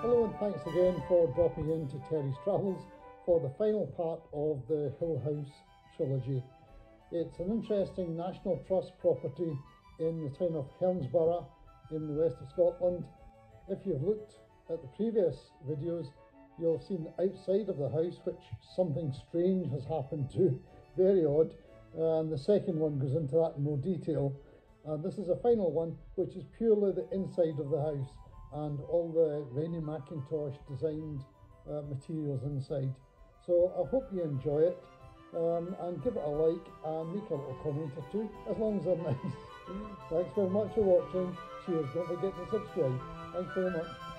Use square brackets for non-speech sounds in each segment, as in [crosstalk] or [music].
Hello and thanks again for dropping into Terry's Travels for the final part of the Hill House trilogy. It's an interesting National Trust property in the town of Helensburgh in the west of Scotland. If you've looked at the previous videos, you'll have seen outside of the house which something strange has happened to, [laughs] very odd. And the second one goes into that in more detail. And this is a final one which is purely the inside of the house and all the Rennie Mackintosh designed uh, materials inside. So I hope you enjoy it um, and give it a like and make a little comment or two as long as they're [laughs] nice. Thanks very much for watching. Cheers. Don't forget to subscribe. Thanks very much.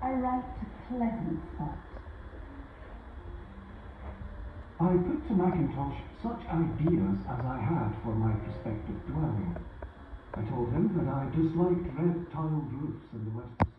I write pleasant spot. I put to Mackintosh such ideas as I had for my prospective dwelling. I told him that I disliked red tiled roofs in the west.